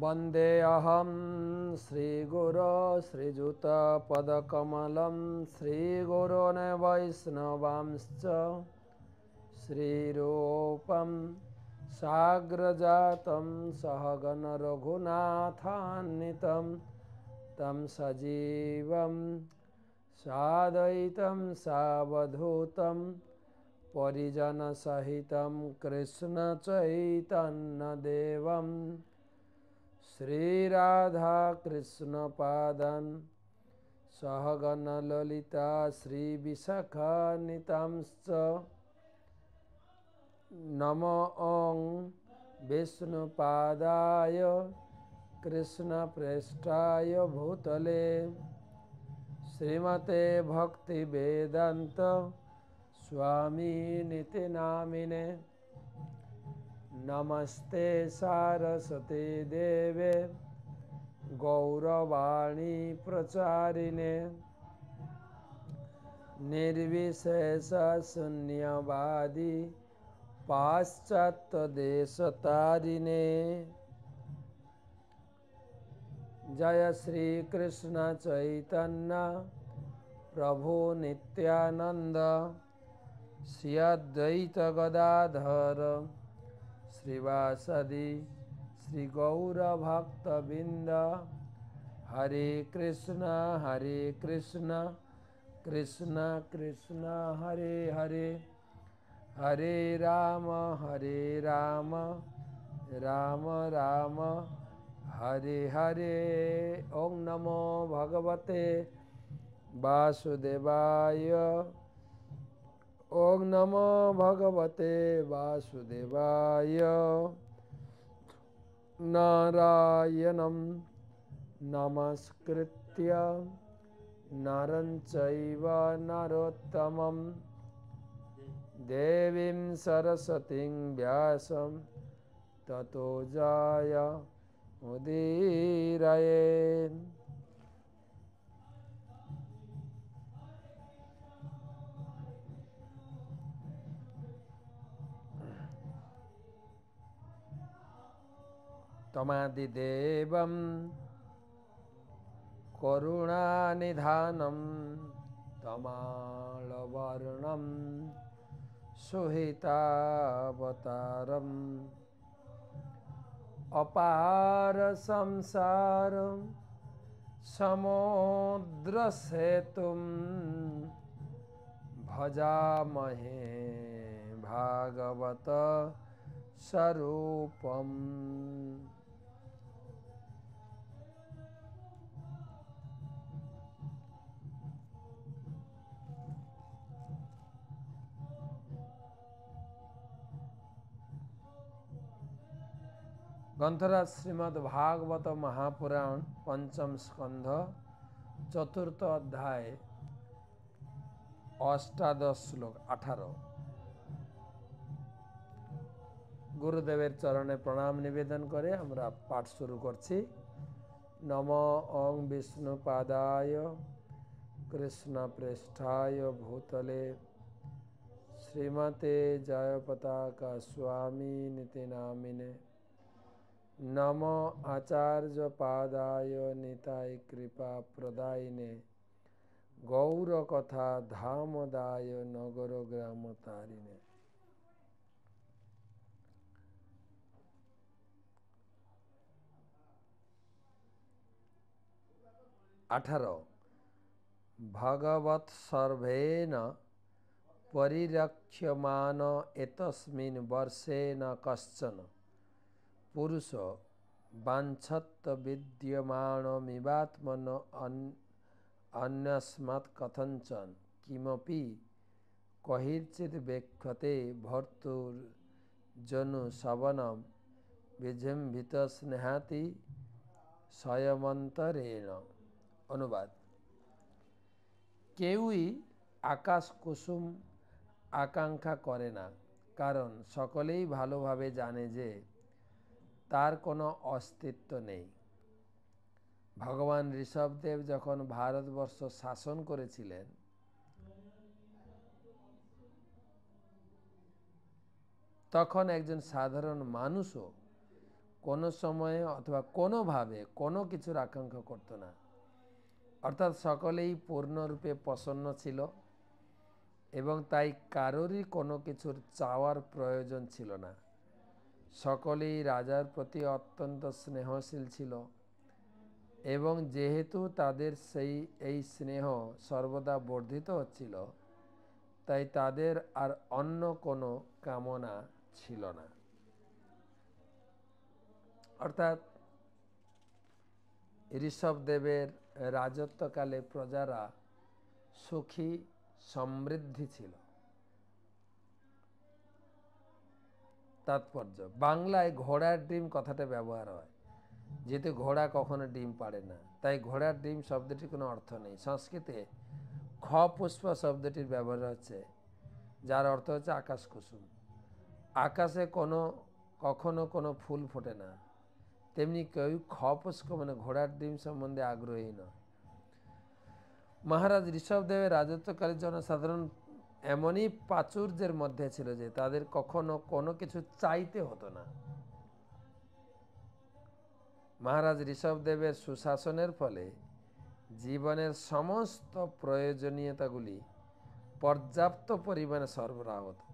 वन्देऽहं श्रीगुरो श्रीयुतपदकमलं श्रीगुरोन् वैष्णवांश्च श्रीरूपं साग्रजातं सहगणरघुनाथान्वितं तं सजीवं सादयितं सावधूतं परिजनसहितं कृष्णचैतन्यदेवम् श्री राधा कृष्ण पादन सहगन ललिता श्री विशाखानितांश्च नम ओं विष्णुपादाय कृष्णप्रेष्ठाय भूतले। श्रीमते भक्तिवेदान्त स्वामी नितिनामिने नमस्ते सारस्वते देवे, गौरवाणी प्रचारिणे। निर्विशेषशून्यवादी पाश्चात्यदेशतारिणे। जय श्रीकृष्ण चैतन्य, प्रभु नित्यानन्द, श्री अद्वैत गदाधर। श्रीवासदि, श्रीगौरभक्तबिन्द। हरे कृष्ण हरे कृष्ण कृष्ण कृष्ण, हरे हरे। हरे राम हरे राम राम राम, हरे हरे। ॐ नमो भगवते वासुदेवाय। ॐ नमो भगवते वासुदेवाय। नारायणं नमस्कृत्य। नरं चैव नरोत्तमं। देवीं सरस्वतीं व्यासं। ततो जाय उदीरयेन् तमादिदेवं करुणानिधानं तमालवर्णं सुहितावतारम् अपारसंसारं समुद्रसेतुं भजामहे भागवत स्वरूपम्। গ্রন্থরাজ শ্রীমদ্ ভাগবত মহাপুরাণ পঞ্চম স্কন্ধ, চতুর্থ অধ্যায়, অষ্টাদশ শ্লোক, আঠারো। গুরুদেবের চরণে প্রণাম নিবেদন করে আমরা পাঠ শুরু করছি। নম ওং বিষ্ণুপাদায় কৃষ্ণ পৃষ্ঠায় ভূতলে। শ্রীমতে জয় পতাকা স্বামী নীতি নামিনে। নম আচার্য পাদায় নিতাই কৃপা প্রদায়িনে গৌর কথা ধামদায় নগর গ্রাম তারিণে আঠারো ভগবৎ সর্বেন পরিরক্ষ্যমান এতস্মিন বর্ষেন কশ্চন পুরুষ বাঞ্ছত বিদ্যমানমিবাত্মন অন্যস্মাৎ কথঞ্চন কিমপি কহির্চিৎ বেক্ষতে ভর্তুর জনু শবনম বিজৃম্ভিত স্নেহাতি স্বয়মন্তরেণ। অনুবাদ। কেউই আকাশ কুসুম আকাঙ্ক্ষা করে না, কারণ সকলেই ভালোভাবে জানে যে তার কোনো অস্তিত্ব নেই। ভগবান ঋষভদেব যখন ভারতবর্ষ শাসন করেছিলেন, তখন একজন সাধারণ মানুষও কোনো সময়ে অথবা কোনোভাবে কোনো কিছুর আকাঙ্ক্ষা করতো না। অর্থাৎ সকলেই পূর্ণরূপে প্রসন্ন ছিল এবং তাই কারোরই কোনো কিছুর চাওয়ার প্রয়োজন ছিল না। সকলেই রাজার প্রতি অত্যন্ত স্নেহশীল ছিল এবং যেহেতু তাদের সেই, এই স্নেহ সর্বদা বর্ধিত হচ্ছিল তাই তাদের আর অন্য কোনো কামনা ছিল না। অর্থাৎ ঋষভদেবের রাজত্বকালে প্রজারা সুখী, সমৃদ্ধি ছিল। তাৎপর্য। বাংলায় ঘোড়ার ডিম কথাটা ব্যবহার হয়। যেহেতু ঘোড়া কখনো ডিম পাড়ে না, তাই ঘোড়ার ডিম শব্দটির কোনো অর্থ নেই। সংস্কৃতে খ পুষ্প শব্দটির ব্যবহার হচ্ছে, যার অর্থ হচ্ছে আকাশ কুসুম। আকাশে কোনো, কখনো কোনো ফুল ফোটে না। তেমনি কেউ খ পুষ্প মানে ঘোড়ার ডিম সম্বন্ধে আগ্রহী নয়। মহারাজ ঋষভদেবের রাজত্বকালের জনসাধারণ এমনই প্রাচুর্যের মধ্যে ছিল যে তাদের কখনো কোনো কিছু চাইতে হতো না। মহারাজ ঋষভদেবের সুশাসনের ফলে জীবনের সমস্ত প্রয়োজনীয়তাগুলি পর্যাপ্ত পরিমাণে সরবরাহ হতো।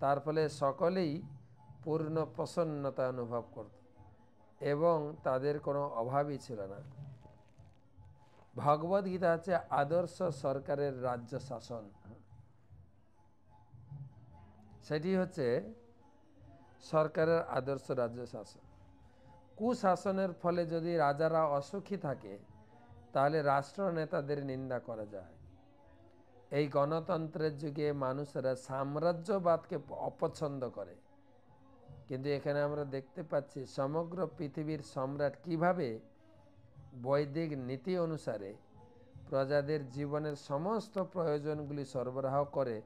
তার ফলে সকলেই পূর্ণ প্রসন্নতা অনুভব করত এবং তাদের কোনো অভাবই ছিল না। ভগবদ্গীতা হচ্ছে আদর্শ সরকারের রাজ্য শাসন। সেটি হচ্ছে সরকারের আদর্শ রাজ্য শাসন। কুশাসনের ফলে যদি রাজারা অসুখী থাকে, তাহলে রাষ্ট্র নেতাদের নিন্দা করা যায়। এই গণতন্ত্রের যুগে মানুষেরা সাম্রাজ্যবাদকে অপছন্দ করে। কিন্তু এখানে আমরা দেখতে পাচ্ছি সমগ্র পৃথিবীর সম্রাট কীভাবে বৈদিক নীতি অনুসারে প্রজাদের জীবনের সমস্ত প্রয়োজনগুলি সরবরাহ করে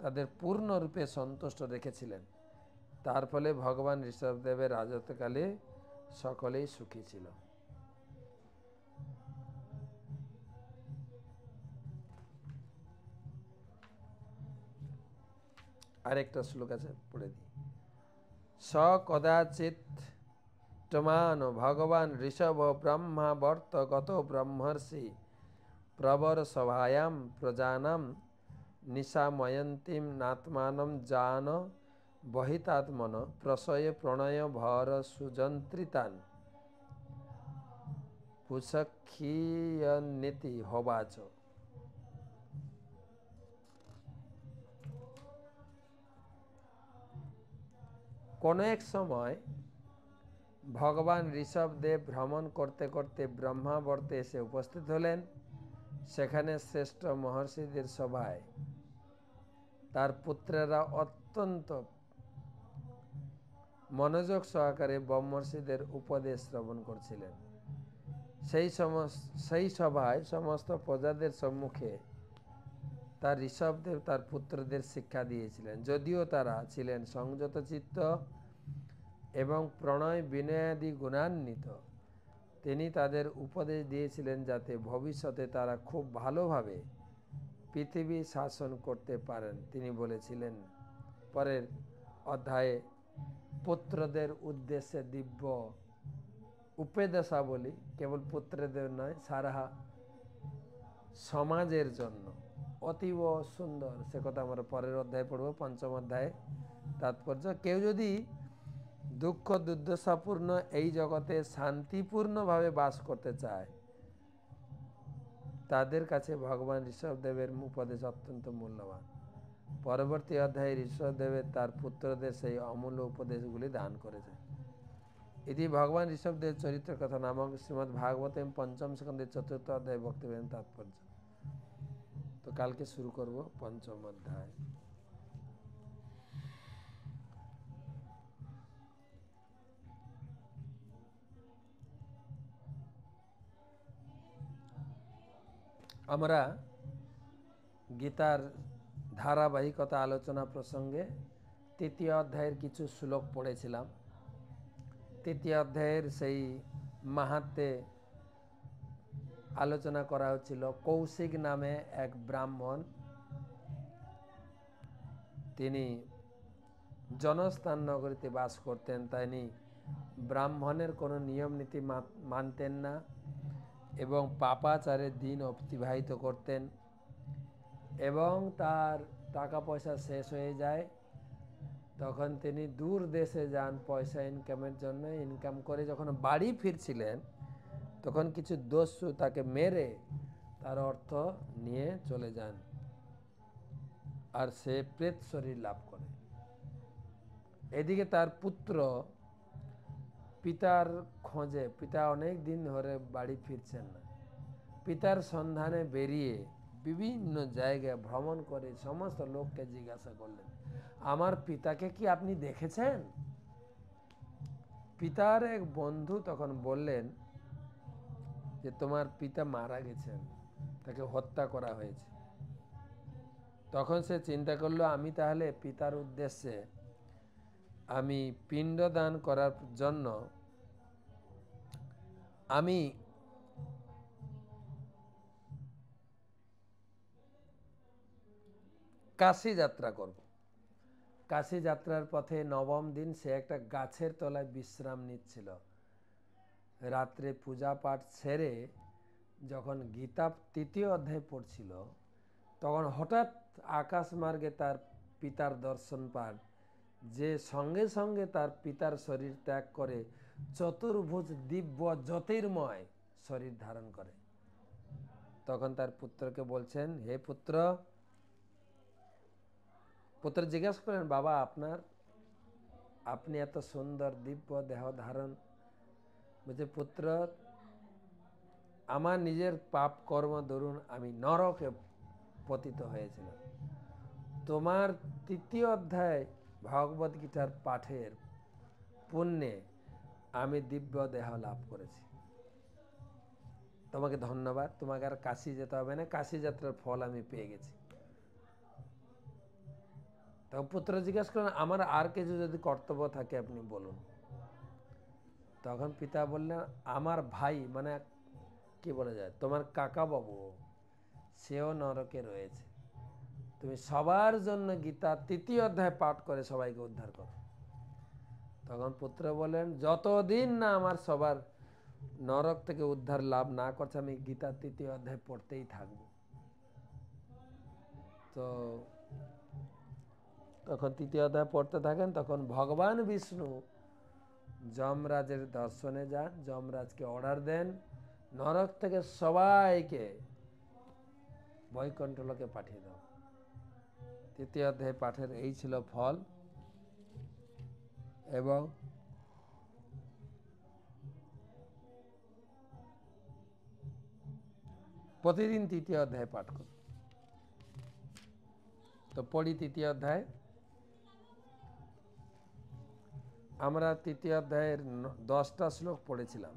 তাদের পূর্ণরূপে সন্তুষ্ট রেখেছিলেন তার ফলে ভগবান ঋষভদেবের রাজত্বকালে সকলেই সুখী ছিল। আরেকটা শ্লোক আছে, পড়ে দিই। স কদাচিৎ টমান ভগবান ঋষভ ব্রহ্মা বর্ত গত ব্রহ্মর্ষি প্রবর সভায়াম প্রজানাম নিশাময়ন্তীম নাত্মানম জান বহিতাত্মন প্রসয় প্রণয় ভর সুযন্ত্রিতান পুষক্ষীয়নীতি হবাচ কোনো এক সময় ভগবান ঋষভদেব ভ্রমণ করতে করতে ব্রহ্মাবর্তে এসে উপস্থিত হলেন, সেখানে শ্রেষ্ঠ মহর্ষিদের সভায়। তার পুত্রেরা অত্যন্ত মনোযোগ সহকারে ব্রহ্মর্ষিদের উপদেশ শ্রবণ করছিলেন। সেই সেই সভায় সমস্ত প্রজাদের সম্মুখে তার ঋষভদেব তার পুত্রদের শিক্ষা দিয়েছিলেন। যদিও তারা ছিলেন সংযত চিত্ত এবং প্রণয় বিনয়াদি গুণান্বিত। তিনি তাদের উপদেশ দিয়েছিলেন যাতে ভবিষ্যতে তারা খুব ভালোভাবে পৃথিবী শাসন করতে পারেন। তিনি বলেছিলেন, পরের অধ্যায়ে পুত্রদের উদ্দেশ্যে দিব্য উপেদশা বলি কেবল পুত্রদের নয় সারা সমাজের জন্য। অতীব সুন্দর। সে কথা আমরা পরের অধ্যায়ে পড়ব, পঞ্চম অধ্যায়ে। তাৎপর্য, কেউ যদি দুঃখ দুর্দশাপূর্ণ এই জগতে শান্তিপূর্ণভাবে বাস করতে চায় তাদের কাছে ভগবান ঋষভদেবের উপদেশ অত্যন্ত মূল্যবান। পরবর্তী অধ্যায়ে ঋষভদেবের তার পুত্রদের সেই অমূল্য উপদেশগুলি দান করেছেন। এটি ভগবান ঋষভদেব চরিত্র কথা নামক শ্রীমৎ ভাগবত পঞ্চম সেকন্দের চতুর্থ অধ্যায় বক্তব্যের তাৎপর্য। তো কালকে শুরু করব পঞ্চম অধ্যায়। আমরা গীতার ধারাবাহিকতা আলোচনা প্রসঙ্গে তৃতীয় অধ্যায়ের কিছু শ্লোক পড়েছিলাম। তৃতীয় অধ্যায়ের সেই মাহাত্মে আলোচনা করা হচ্ছিল, কৌশিক নামে এক ব্রাহ্মণ, তিনি জনস্থান নগরীতে বাস করতেন। তিনি ব্রাহ্মণের কোনো নিয়ম নীতি মানতেন না। এবং পাপাচারের দিন অতিবাহিত করতেন এবং তার টাকা পয়সা শেষ হয়ে যায়। তখন তিনি দূর দেশে যান পয়সা ইনকামের জন্য। ইনকাম করে যখন বাড়ি ফিরছিলেন, তখন কিছু দস্যু তাকে মেরে তার অর্থ নিয়ে চলে যান আর সে প্রেত শরীর লাভ করে। এদিকে তার পুত্র পিতার খোঁজে, পিতা অনেক দিন ধরে বাড়ি ফিরছেন না। পিতার সন্ধানে বেরিয়ে বিভিন্ন জায়গায় ভ্রমণ করে সমস্ত লোককে জিজ্ঞাসা করলেন, আমার পিতাকে কি আপনি দেখেছেন? পিতার এক বন্ধু তখন বললেন যে, তোমার পিতা মারা গেছেন, তাকে হত্যা করা হয়েছে। তখন সে চিন্তা করল, আমি তাহলে পিতার উদ্দেশ্যে, আমি পিণ্ডদান করার জন্য আমি কাশি যাত্রা করব। কাশি যাত্রার পথে নবম দিন সে একটা গাছের তলায় বিশ্রাম নিচ্ছিল। রাত্রে পূজা পাঠ ছেড়ে যখন গীতা তৃতীয় অধ্যায় পড়ছিল, তখন হঠাৎ আকাশ মার্গে তার পিতার দর্শন পান। যে সঙ্গে সঙ্গে তার পিতার শরীর ত্যাগ করে চতুর্ভুজ দিব্য জ্যোতির্ময় শরীর ধারণ করে। তখন তার পুত্রকে বলছেন, হে পুত্র পুত্র, জিজ্ঞাসা করেন বাবা, আপনার, আপনি এত সুন্দর দিব্য দেহ ধারণ। বলছে, পুত্র, আমার নিজের পাপ কর্ম দরুন আমি নরকে পতিত হয়েছিলাম। তোমার তৃতীয় অধ্যায় ভগবত গীতার পাঠের পুণ্যে আমি দিব্য দেহ লাভ করেছি। তোমাকে ধন্যবাদ। তোমাকে আর কাশি যেতে হবে না। কাশি যাত্রার ফল আমি পেয়ে গেছি। তখন পুত্র জিজ্ঞাসা করেন আমার আর কিছু যদি কর্তব্য থাকে আপনি বলুন। তখন পিতা বললেন, আমার ভাই মানে কি বলা যায়? তোমার কাকা বাবু সেও নরকে রয়েছে। তুমি সবার জন্য গীতা তৃতীয় অধ্যায় পাঠ করে সবাইকে উদ্ধার করো। তখন পুত্র বলেন যতদিন না আমার সবার নরক থেকে উদ্ধার লাভ না করছে, আমি গীতা তৃতীয় অধ্যায় পড়তেই থাকব। তো তখন তৃতীয় অধ্যায় পড়তে থাকেন, তখন ভগবান বিষ্ণু যমরাজের দর্শনে যান, যমরাজকে অর্ডার দেন, নরক থেকে সবাইকে বৈকণ্ঠলোকে পাঠিয়ে দাও তৃতীয় অধ্যায় পাঠের এই ছিল ফল। এবং প্রতিদিন তৃতীয় অধ্যায় পাঠ করি তো পড়ি তৃতীয় অধ্যায়। আমরা তৃতীয় অধ্যায়ের দশটা শ্লোক পড়েছিলাম।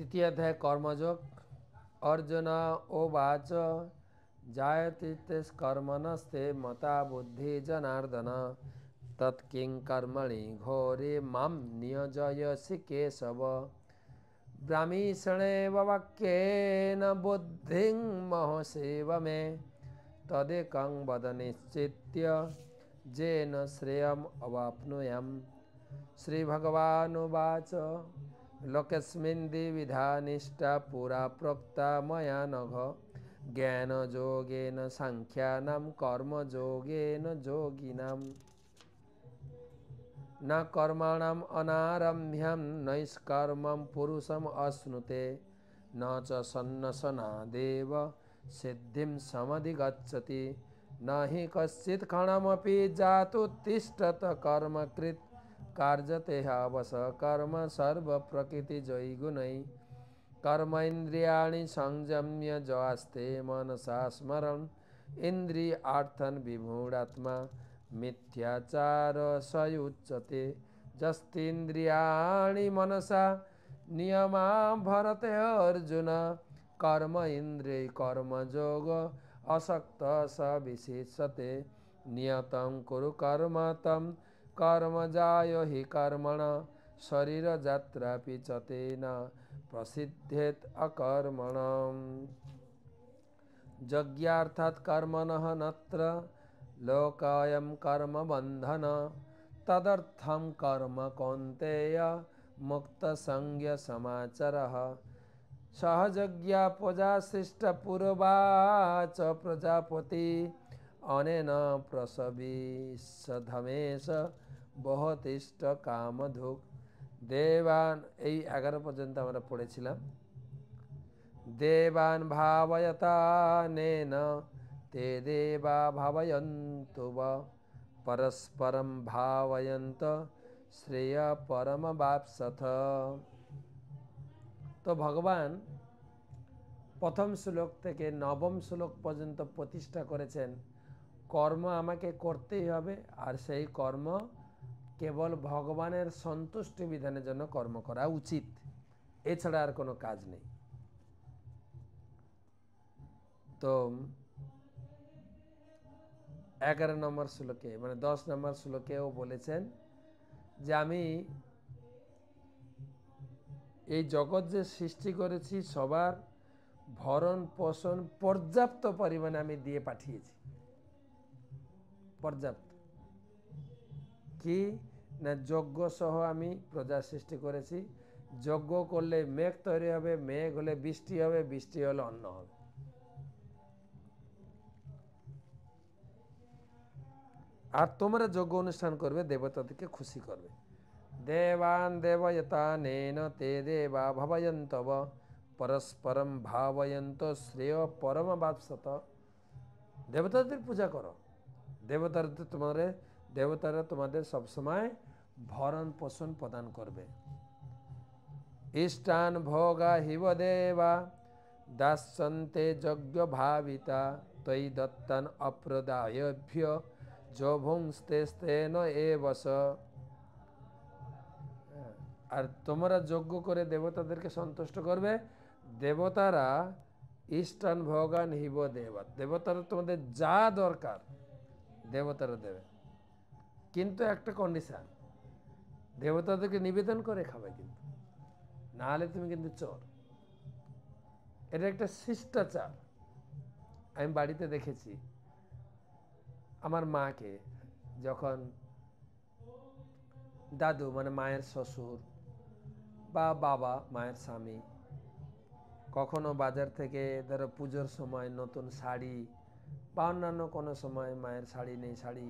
तृतीय अध्याय कर्मजोग अर्जुन ओवाच जायते तस्कर्मणस्ते मता बुद्धि जनार्दन। तत्किंग कर्मणि घोरे माँ नियजयसि केशव। ब्रामीषणेव वाक्येन बुद्धिं महोसेव मे। तदेकं वद निश्चित्य, जेन श्रेयम् अवाप्नुयां श्रीभगवानुवाच। लोकस्मिन् पुरा प्रोक्ता मया नघ। ज्ञानयोगेन साङ्ख्यानां कर्मयोगेन योगिनां न कर्माणाम् अनारम्भ्यं, नैष्कर्मं पुरुषम् अश्नुते। न च सन्नसनादेव सिद्धिं समधिगच्छति। न हि कश्चित् खणमपि जातुत्तिष्ठत कर्मकृत्। कार्यते अवस कर्म सर्वप्रकृतिजैगुणैः कर्म इंद्रियाणि संयम्य जस्ते मनसा स्मरण इंद्रियार्थन विमूढ़ात्मा मिथ्याचार सयुच्यते जस्तीन्द्रियाणि मनसा नियमा भरते अर्जुन। कर्म इंद्रिय कर्म जोग असक्त स विशेषते नियतं कुरु कर्म तम। कर्म जायो हि कर्मण शरीर जात्रा चतेन प्रसिद्धेत अकर्मण यज्ञार्थात् कर्मण नत्र लोकायम कर्म बंधन तदर्थम कर्म कौंतेय मुक्त संज्ञ समाचर। सहजज्ञा पूजा शिष्ट पूर्वाच प्रजापति, अनेन प्रसवीश धमेश। বহতিষ্ঠ কামধুক দেবান, এই এগারো পর্যন্ত আমরা পড়েছিলাম। দেবান ভাবয়তানেন তে দেবা ভাবয়ন্তু পরস্পরম ভাবয়ন্ত, শ্রেয় পরম বাপসথ তো ভগবান প্রথম শ্লোক থেকে নবম শ্লোক পর্যন্ত প্রতিষ্ঠা করেছেন। কর্ম আমাকে করতেই হবে, আর সেই কর্ম কেবল ভগবানের সন্তুষ্টি বিধানের জন্য কর্ম করা উচিত। এছাড়া আর কোনো কাজ নেই। তো এগারো নম্বর শ্লোকে মানে দশ নম্বর শ্লোকেও বলেছেন যে আমি এই জগৎ যে সৃষ্টি করেছি, সবার ভরণ পোষণ পর্যাপ্ত পরিমাণে আমি দিয়ে পাঠিয়েছি। পর্যাপ্ত। কি? না যজ্ঞ সহ আমি প্রজা সৃষ্টি করেছি। যজ্ঞ করলে মেঘ তৈরি হবে, মেঘ হলে বৃষ্টি হবে, বৃষ্টি হলে অন্ন হবে। আর তোমরা যজ্ঞ অনুষ্ঠান করবে, দেবতাদেরকে খুশি করবে। দেবান দেবয়তা নেন তে দেবা ভবয়ন্তব, পরস্পরম ভাবয়ন্ত শ্রেয় পরম বাপসত। দেবতাদের পূজা করো। দেবতারা তোমাদের দেবতারা তোমাদের সবসময় ভরণ পোষণ প্রদান করবে। ইষ্টান ভোগা হিবদেবা দাসন্তে যজ্ঞ ভাবিতা, তৈ দত্তান অপ্রদায়ভ্য যভুংস্তেস্তেন এ বস আর তোমরা যজ্ঞ করে দেবতাদেরকে সন্তুষ্ট করবে। দেবতারা ইষ্টান ভগান হিব দেবা। দেবতারা তোমাদের যা দরকার দেবতারা দেবে। কিন্তু একটা কন্ডিশন দেবতাদেরকে নিবেদন করে খাবে কিন্তু। নাহলে তুমি কিন্তু চোর। এটা একটা শিষ্টাচার। আমি বাড়িতে দেখেছি, আমার মাকে যখন দাদু মানে মায়ের শ্বশুর বা বাবা, মায়ের স্বামী কখনো বাজার থেকে ধরো পুজোর সময় নতুন শাড়ি বা অন্যান্য কোনো সময় মায়ের শাড়ি নেই, শাড়ি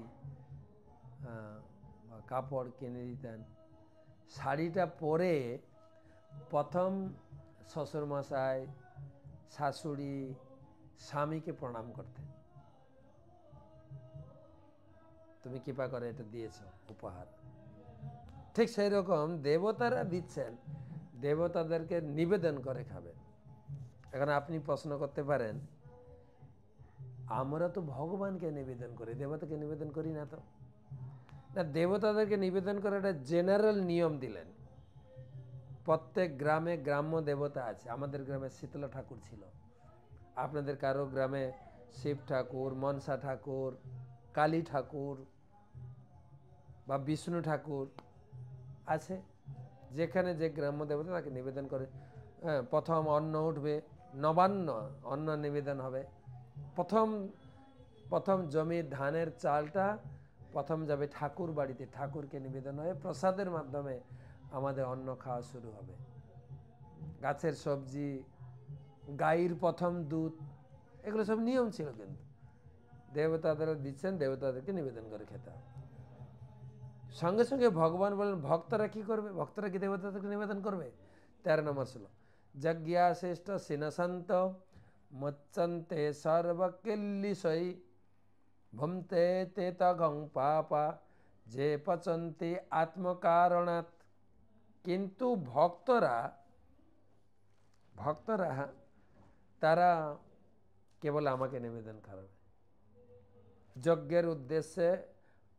কাপড় কিনে দিতেন। শাড়িটা পরে প্রথম শ্বশুরমশাই, শাশুড়ি, স্বামীকে প্রণাম করতেন। তুমি কৃপা করে এটা দিয়েছ, উপহার। ঠিক সেই রকম দেবতারা দিচ্ছেন, দেবতাদেরকে নিবেদন করে খাবেন। এখন আপনি প্রশ্ন করতে পারেন, আমরা তো ভগবানকে নিবেদন করি, দেবতাকে নিবেদন করি না তো? না, দেবতাদেরকে নিবেদন করে একটা জেনারেল নিয়ম দিলেন। প্রত্যেক গ্রামে গ্রাম্য দেবতা আছে। আমাদের গ্রামে শীতলা ঠাকুর ছিল। আপনাদের কারও গ্রামে শিব ঠাকুর, মনসা ঠাকুর, কালী ঠাকুর বা বিষ্ণু ঠাকুর আছে। যেখানে যে গ্রাম্য দেবতা তাকে নিবেদন করে। হ্যাঁ প্রথম অন্ন উঠবে, নবান্ন অন্ন নিবেদন হবে। প্রথম প্রথম জমির ধানের চালটা প্রথম যাবে ঠাকুর বাড়িতে, ঠাকুরকে নিবেদন হয়ে প্রসাদের মাধ্যমে আমাদের অন্ন খাওয়া শুরু হবে। গাছের সবজি, গাইর প্রথম দুধ, এগুলো সব নিয়ম ছিল কিন্তু। দেবতাদের দিচ্ছেন, দেবতাদেরকে নিবেদন করে খেতে সঙ্গে সঙ্গে ভগবান বলেন ভক্তরা কি করবে? ভক্তরা কি দেবতাদেরকে নিবেদন করবে? তেরো নম্বর ছিল যজ্ঞা শ্রেষ্ঠ সিনসন্ত মচ্চন্তে সর্বকিল্লিশই ভুমতে তে তগং পাপা যে পচন্তি আত্মকারণাৎ কিন্তু ভক্তরা ভক্তরা তারা কেবল আমাকে নিবেদন করবে যজ্ঞের উদ্দেশ্যে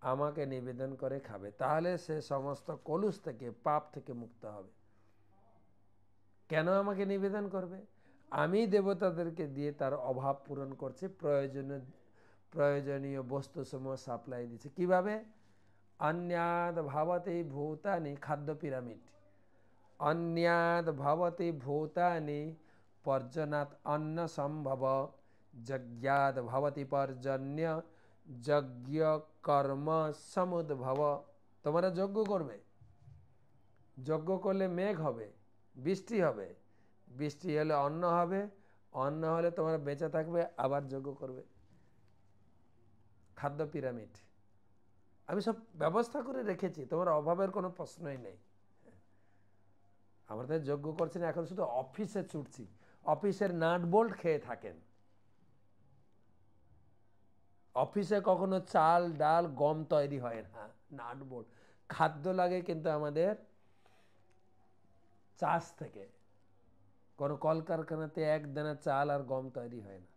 আমাকে নিবেদন করে খাবে। তাহলে সে সমস্ত কলুষ থেকে, পাপ থেকে মুক্ত হবে। কেন আমাকে নিবেদন করবে? আমি দেবতাদেরকে দিয়ে তার অভাব পূরণ করছি, প্রয়োজনীয় প্রয়োজনীয় বস্তুসমূহ সাপ্লাই দিচ্ছে। কীভাবে? অন্যাদ ভাবতে ভূতানি খাদ্য পিরামিড। অন্যাদ ভাবতে ভূতানি পর্যনাত অন্ন সম্ভব। যজ্ঞাদ ভবতি পর্জন্য যজ্ঞ কর্ম সমুদ্ভব। তোমরা যজ্ঞ করবে। যজ্ঞ করলে মেঘ হবে, বৃষ্টি হবে। বৃষ্টি হলে অন্ন হবে, অন্ন হলে তোমরা বেঁচে থাকবে, আবার যজ্ঞ করবে। খাদ্য পিরামিড। আমি সব ব্যবস্থা করে রেখেছি, তোমার অভাবের কোনো প্রশ্নই নেই। আমাদের যজ্ঞ করছি না এখন শুধু অফিসে ছুটছি। অফিসের নাট বোল্ট খেয়ে থাকেন। অফিসে কখনো চাল, ডাল, গম তৈরি হয় না, নাট বোল্ট। খাদ্য লাগে কিন্তু আমাদের চাষ থেকে। কোনো কলকারখানাতে এক দানা চাল আর গম তৈরি হয় না।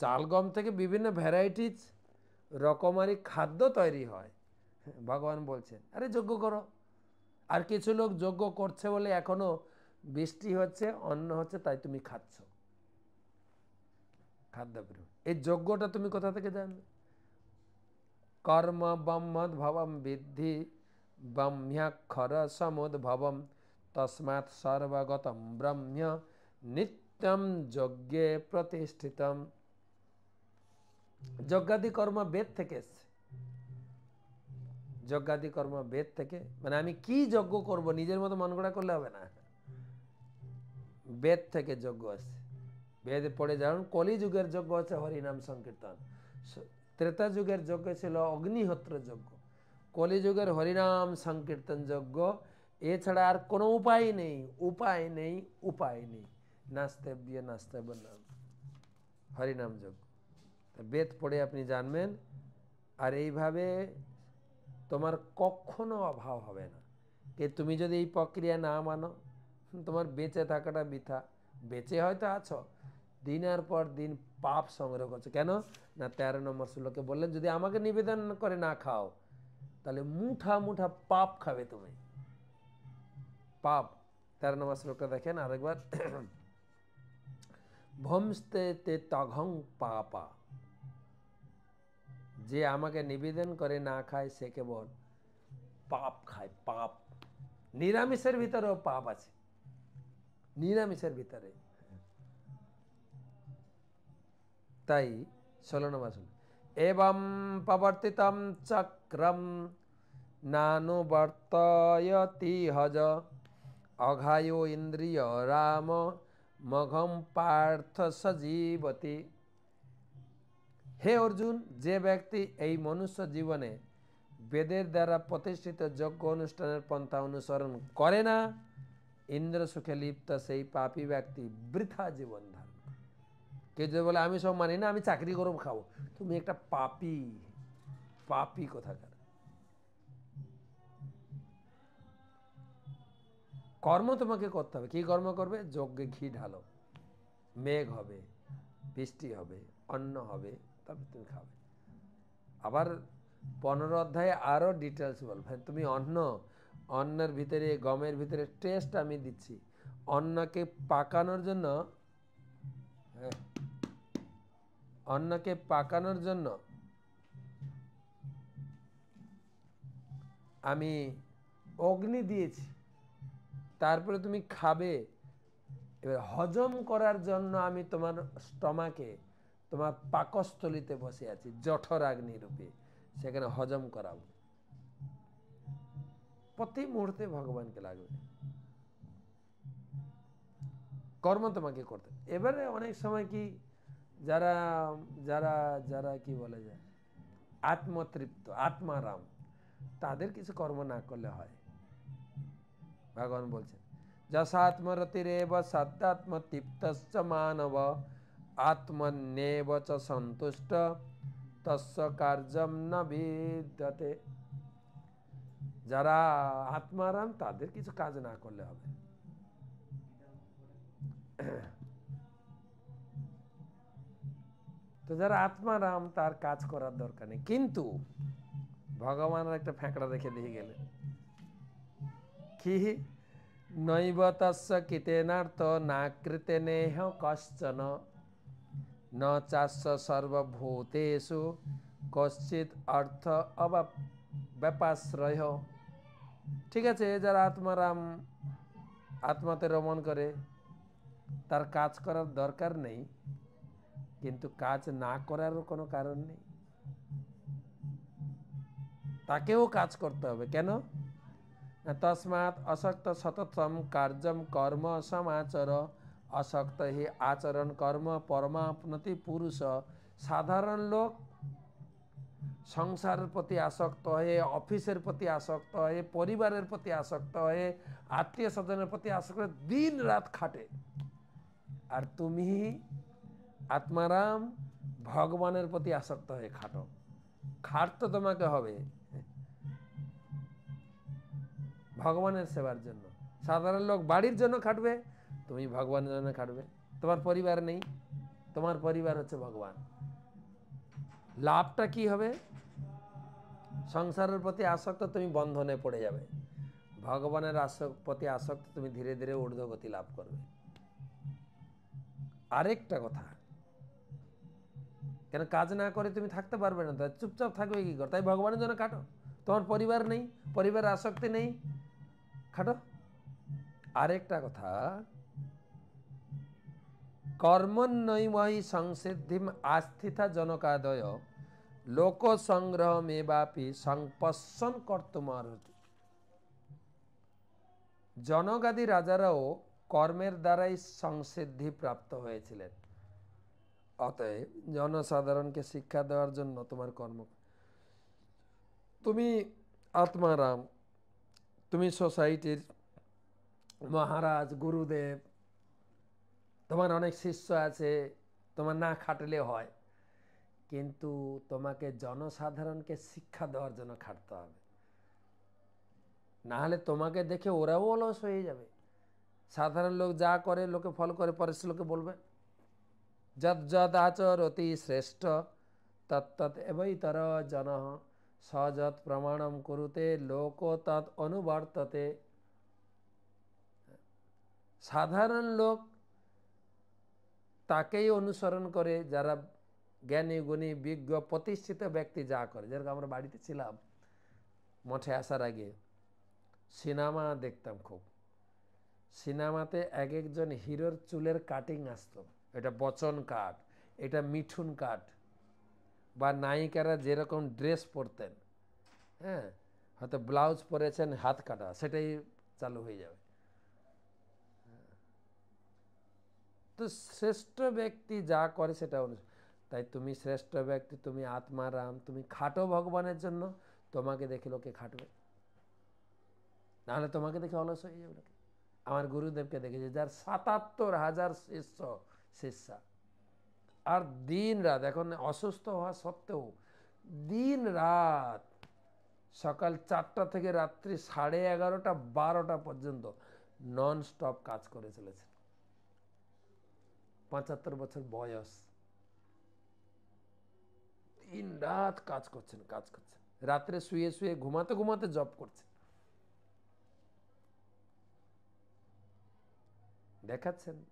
চাল, গম থেকে বিভিন্ন ভ্যারাইটিস রকমারি খাদ্য তৈরি হয়। ভগবান বলছেন, আরে যোগ্য করো। আর কিছু লোক যোগ্য করছে বলে এখনও বৃষ্টি হচ্ছে, অন্ন হচ্ছে, তাই তুমি খাচ্ছ। খাদ্য এই যোগ্যটা তুমি কোথা থেকে জানবে কর্ম ব্রহ্মদ ভবম বিদ্ধি ব্রহ্ম্যাক্ষর সমুদ্ভবম তসমাৎ সর্বগতম ব্রহ্ম নিত্যম যজ্ঞে প্রতিষ্ঠিতম। যজ্ঞাদি কর্ম বেদ থেকে এসছে। যজ্ঞাদি কর্ম বেদ থেকে মানে আমি কি যজ্ঞ করব, নিজের মতো মন গড়া করলে হবে না। বেদ থেকে যজ্ঞ আছে। বেদ পড়ে যান কলিযুগের যজ্ঞ আছে, হরিনাম সংকীর্তন। ত্রেতা যুগের যজ্ঞ ছিল অগ্নিহোত্র যজ্ঞ। কলিযুগের হরিনাম সংকীর্তন যজ্ঞ, এছাড়া আর কোনো উপায় নেই উপায় নেই উপায় নেই। নাস্তেব্য নাস্তেব্য নাম হরিনাম যজ্ঞ। বেদ পড়ে আপনি জানবেন, আর এইভাবে তোমার কখনো অভাব হবে না। কে তুমি যদি এই প্রক্রিয়া না মানো, তোমার বেঁচে থাকাটা বৃথা। বেঁচে হয়তো আছো, দিনের পর দিন পাপ সংগ্রহ করছ। কেন? না, তেরো নম্বর শ্লোকে বললেন, যদি আমাকে নিবেদন করে না খাও, তাহলে মুঠা মুঠা পাপ খাবে তুমি। পাপ। তেরো নম্বর শ্লোকটা দেখেন আরেকবার। ভমস্তে তে তঘং পাপা। যে আমাকে নিবেদন করে না খায়, সে কেবল পাপ খায়, পাপ। নিরামিষের ভিতরেও পাপ আছে। নিরামিষের ভিতরে। তাই ষোলো নম্বর এবং প্রবর্তিতম চক্রম নানুবর্তয়তি হজ, অঘায় ইন্দ্রিয় রাম মঘম পার্থ সজীবতী। হে অর্জুন, যে ব্যক্তি এই মনুষ্য জীবনে বেদের দ্বারা প্রতিষ্ঠিত যজ্ঞ অনুষ্ঠানের পন্থা অনুসরণ করে না, ইন্দ্র সুখে লিপ্ত সেই পাপী ব্যক্তি বৃথা জীবন ধারণ কে যদি বলে, আমি সব মানি না, আমি চাকরি করব খাব। তুমি একটা পাপি পাপি কোথাকার? কর্ম তোমাকে করতে হবে। কি কর্ম করবে? যজ্ঞে ঘি ঢালো। মেঘ হবে, বৃষ্টি হবে, অন্ন হবে তবে তুমি খাবে। আবার পনেরো অধ্যায়ে আরও ডিটেলস বলবে তুমি অন্ন, অন্নের ভিতরে, গমের ভিতরে টেস্ট আমি দিচ্ছি। অন্নকে পাকানোর জন্য হ্যাঁ অন্নকে পাকানোর জন্য আমি অগ্নি দিয়েছি। তারপরে তুমি খাবে। এবার হজম করার জন্য আমি তোমার স্টমাকে তোমার পাকস্থলিতে বসে আছি, জঠর আগ্নি রূপে। সেখানে হজম করাবো। প্রতি মুহূর্তে ভগবানকে লাগবে। কর্ম তোমাকে করতে। এবারে অনেক সময় কি যারা যারা যারা কি বলে যায় আত্মতৃপ্ত, আত্মারাম, তাদের কিছু কর্ম না করলে হয়। ভগবান বলছেন যশাত্মরতিরেব সত্যাত্মতৃপ্ত মানব। আত্মন্যেব চ সন্তুষ্ট তস্য কার্যম না বিদ্যতে যারা আত্মারাম তাদের কিছু কাজ না করলে হবে। তো যারা আত্মারাম তার কাজ করার দরকার নেই। কিন্তু ভগবানের একটা ফ্যাঁকড়া রেখে দিয়ে গেলে। কি? নৈব তস্য কৃতেনার্থ না কৃতে নেহ কশ্চন। ন চাষ সর্বভূতেষু কশ্চিৎ অর্থ অবাপ ব্যাপাশ্রয়। ঠিক আছে যারা আত্মারাম, আত্মাতে রমণ করে, তার কাজ করার দরকার নেই, কিন্তু কাজ না করারও কোনো কারণ নেই। তাকেও কাজ করতে হবে, কেন? তসমাৎ অশক্ত সততম কার্যম কর্ম সমাচর। অশক্ত হি আচরণ কর্ম পরমাপনতি পুরুষ। সাধারণ লোক সংসারের প্রতি আসক্ত হয়ে, অফিসের প্রতি আসক্ত হয়ে, পরিবারের প্রতি আসক্ত হয়ে, আত্মীয় স্বজনের প্রতি আসক্ত দিন রাত খাটে। আর তুমি আত্মারাম ভগবানের প্রতি আসক্ত হয়ে খাটো। খাটতে তোমাকে হবে। ভগবানের সেবার জন্য। সাধারণ লোক বাড়ির জন্য খাটবে। তুমি ভগবানের জন্য খাটবে তোমার পরিবার নেই, তোমার পরিবার হচ্ছে ভগবান। লাভটা কি হবে? সংসারের প্রতি আসক্ত তুমি বন্ধনে পড়ে যাবে। ভগবানের আসক প্রতি আসক্ত তুমি ধীরে ধীরে ঊর্ধ্বগতি লাভ করবে। আরেকটা কথা, কেন কাজ না করে তুমি থাকতে পারবে না? তাই চুপচাপ থাকবে কি কর? তাই ভগবানের জন্য কাটো। তোমার পরিবার নেই, পরিবারের আসক্তি নেই খাটো আরেকটা কথা কর্মন্নৈময়ী সংসিদ্ধিম আস্থিতা জনকাদয় লোক সংগ্রহ মেবাপি সংপশন কর্তুমারতি জনগাদী রাজারাও কর্মের দ্বারাই সংসিদ্ধি প্রাপ্ত হয়েছিলেন অতএব জনসাধারণকে শিক্ষা দেওয়ার জন্য তোমার কর্ম তুমি আত্মারাম তুমি সোসাইটির মহারাজ গুরুদেব তোমার অনেক শিষ্য আছে, তোমার না খাটলে হয়। কিন্তু তোমাকে জনসাধারণকে শিক্ষা দেওয়ার জন্য খাটতে হবে। নাহলে তোমাকে দেখে ওরাও অলস হয়ে যাবে। সাধারণ লোক যা করে, লোকে ফল করে পরে লোকে বলবে। যদ যদ আচরতি শ্রেষ্ঠ তত্তৎ এবৈতর জন সযৎ প্রমাণম করুতে, লোক তৎ অনুবর্ততে। সাধারণ লোক তাকেই অনুসরণ করে যারা জ্ঞানী, গুণী, বিজ্ঞ, প্রতিষ্ঠিত ব্যক্তি যা করে। যেরকম আমরা বাড়িতে ছিলাম, মঠে আসার আগে সিনেমা দেখতাম খুব। সিনেমাতে এক একজন হিরোর চুলের কাটিং আসতো। এটা বচন কাট এটা মিঠুন কাট বা নায়িকারা যেরকম ড্রেস পরতেন হ্যাঁ? হয়তো ব্লাউজ পরেছেন, হাত কাটা, সেটাই চালু হয়ে যাবে। তো শ্রেষ্ঠ ব্যক্তি যা করে সেটা তাই তুমি শ্রেষ্ঠ ব্যক্তি, তুমি আত্মারাম তুমি খাটো ভগবানের জন্য তোমাকে দেখে লোকে খাটবে। নাহলে তোমাকে দেখে অলস হয়ে যাবে লোকে। আমার গুরুদেবকে দেখেছি, যার সাতাত্তর হাজার শিষ্য, শিষ্যা। আর দিন রাত, এখন অসুস্থ হওয়া সত্ত্বেও দিন রাত, সকাল চারটা থেকে রাত্রি সাড়ে এগারোটা, বারোটা পর্যন্ত নন স্টপ কাজ করে চলেছেন পঁচাত্তর বছর বয়স। দিন রাত কাজ করছেন কাজ করছেন। রাত্রে শুয়ে শুয়ে ঘুমাতে ঘুমাতে জব করছেন। দেখাচ্ছেন?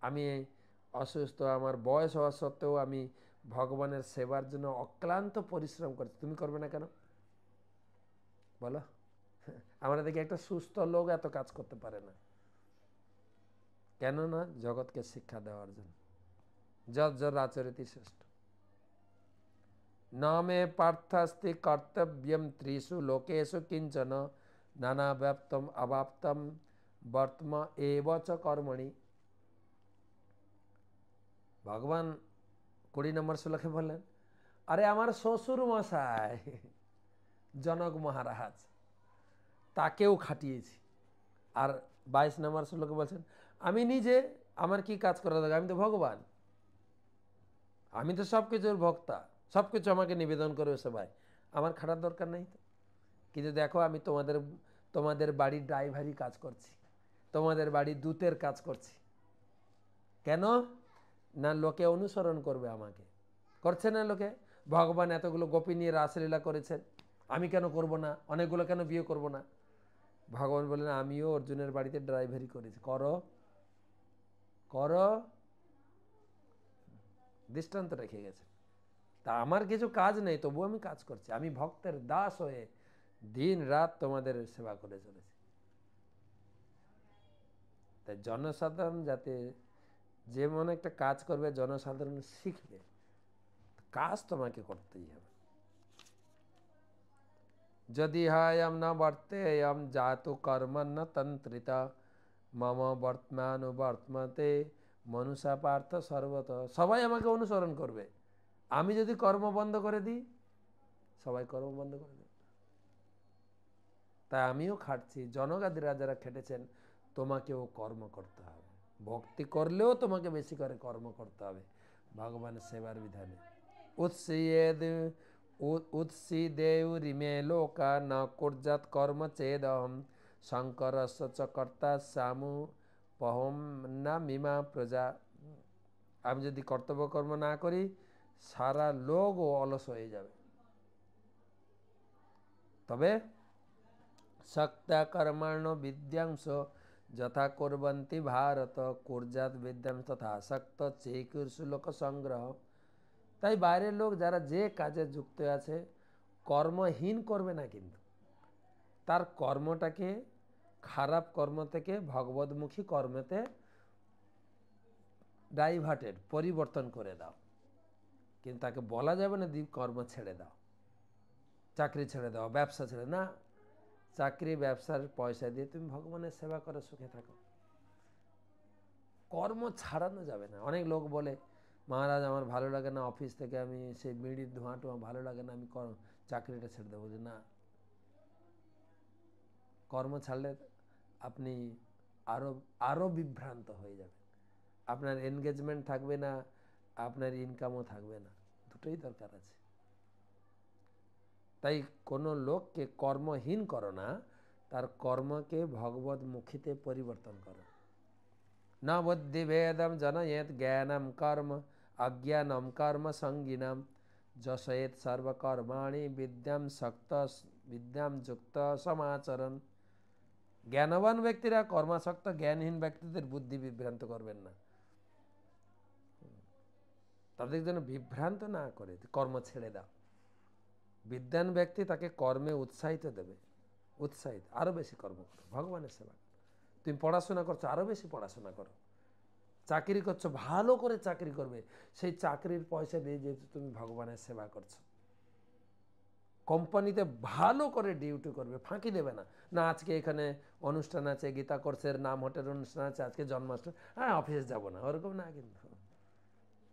আমি অসুস্থ, আমার বয়স হওয়া সত্ত্বেও আমি ভগবানের সেবার জন্য অক্লান্ত পরিশ্রম করছি। তুমি করবে না কেন? বলো। আমরা দেখি একটা সুস্থ লোক এত কাজ করতে পারে না। কেননা জগৎকে শিক্ষা দেওয়ার জন্য। যত আচরিত শ্রেষ্ঠ। নামে পার্থাস্তি কর্তব্যম ত্রিশু লোকেশু কিঞ্চন নানা ব্যাপ্তম অবাপ্তম বর্তম এবচ কর্মণি। ভগবান কুড়ি নম্বর শ্লোকে বললেন, আরে আমার শ্বশুর মশাই জনক মহারাজ, তাকেও খাটিয়েছি। আর বাইশ নম্বর শ্লোকে বলছেন আমি নিজে আমার কি কাজ করা দরকার আমি তো ভগবান। আমি তো সব কিছুর ভক্তা। সব কিছু আমাকে নিবেদন করবে সবাই আমার খাটার দরকার নেই তো। কিন্তু দেখো, আমি তোমাদের তোমাদের বাড়ির ড্রাইভারই কাজ করছি। তোমাদের বাড়ির দূতের কাজ করছি। কেন? না লোকে অনুসরণ করবে আমাকে। করছে না লোকে? ভগবান এতগুলো গোপী নিয়ে রাসলীলা করেছেন। আমি কেন করব না? অনেকগুলো কেন বিয়ে করব না? ভগবান বললেন, আমিও অর্জুনের বাড়িতে ড্রাইভারি করেছি। করো। করো। দৃষ্টান্ত রেখে গেছে। তা আমার কিছু কাজ নেই তবু আমি কাজ করছি। আমি ভক্তের দাস হয়ে দিন রাত তোমাদের সেবা করে চলেছি। তাই জনসাধারণ যাতে যেমন একটা কাজ করবে, জনসাধারণ শিখবে, কাজ তোমাকে করতেই হবে। যদি হায়াম না বর্তে এম জাতু কর্ম না তন্ত্রিতা। মম বর্তমান বর্তমাতে মনুষা পার্থ সর্বত। সবাই আমাকে অনুসরণ করবে। আমি যদি কর্ম বন্ধ করে দিই, সবাই কর্ম বন্ধ করে দেবে। তাই আমিও খাটছি। জনগাদিরা যারা খেটেছেন, তোমাকেও কর্ম করতে হবে। ভক্তি করলেও তোমাকে বেশি করে কর্ম করতে হবে। ভগবানের সেবার বিধানে। উৎসিয়েদ উৎসিদেউরিমে লোকা ন কর্ম চেদম। শঙ্কর চ কর্তা সামু পহম না মীমা প্রজা। আমি যদি কর্তব্য কর্ম না করি, সারা লোক ও অলস হয়ে যাবে। তবে শক্তা কর্মাণ বিদ্যাংশ যথা কুরবন্তি ভারত কুর্জাত বিদ্যাং তথা শক্ত চেকুর শ্লোক সংগ্রহ। তাই বাইরের লোক যারা যে কাজে যুক্ত আছে, কর্মহীন করবে না কিন্তু। তার কর্মটাকে, খারাপ কর্ম থেকে ভগবতমুখী কর্মেতে ডাইভার্টেড পরিবর্তন করে দাও। কিন্তু তাকে বলা যাবে না দ্বীপ কর্ম ছেড়ে দাও। চাকরি ছেড়ে দাও, ব্যবসা ছেড়ে না, চাকরি, ব্যবসার পয়সা দিয়ে তুমি ভগবানের সেবা করে, সুখে থাকো। কর্ম ছাড়ানো যাবে না। অনেক লোক বলে, মহারাজ, আমার ভালো লাগে না, অফিস থেকে আমি সেই বিড়ির ধোঁয়া ভালো লাগে না, আমি চাকরিটা ছেড়ে দেবো। যে না কর্ম ছাড়লে আপনি আরও আরও বিভ্রান্ত হয়ে যাবেন। আপনার এনগেজমেন্ট থাকবে না, আপনার ইনকামও থাকবে না, দুটোই দরকার আছে। তাই কোনো লোককে কর্মহীন করো না, তার কর্মকে ভগবত মুখীতে পরিবর্তন করো। না বুদ্ধিভেদম জনয়েত জ্ঞানম কর্ম, অজ্ঞানম কর্ম সঙ্গিনম যশয়েত সর্বকর্মাণী বিদ্যাম শক্ত, বিদ্যাম যুক্ত সমাচরণ। জ্ঞানবান ব্যক্তিরা কর্মাসক্ত জ্ঞানহীন ব্যক্তিদের বুদ্ধি বিভ্রান্ত করবেন না। তাদের যেন বিভ্রান্ত না করে, কর্ম ছেড়ে দাও। বিদ্যান ব্যক্তি তাকে কর্মে উৎসাহিত দেবে, উৎসাহিত আরও বেশি কর্ম করো ভগবানের সেবা। তুমি পড়াশোনা করছ আরও বেশি পড়াশোনা করো। চাকরি করছ, ভালো করে চাকরি করবে। সেই চাকরির পয়সা দিয়ে যেহেতু তুমি ভগবানের সেবা করছ। কোম্পানিতে ভালো করে ডিউটি করবে, ফাঁকি দেবে না। না, আজকে এখানে অনুষ্ঠান আছে, গীতা কোর্সের নাম, হোটেল অনুষ্ঠান আছে, আজকে জন্মাষ্টমী। হ্যাঁ অফিসে যাব না, ওরকম না কিন্তু।